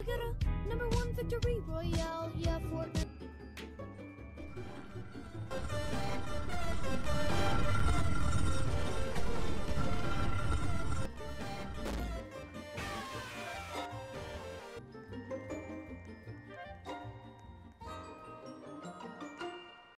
We got a number one victory royale. Yeah, Fortnite.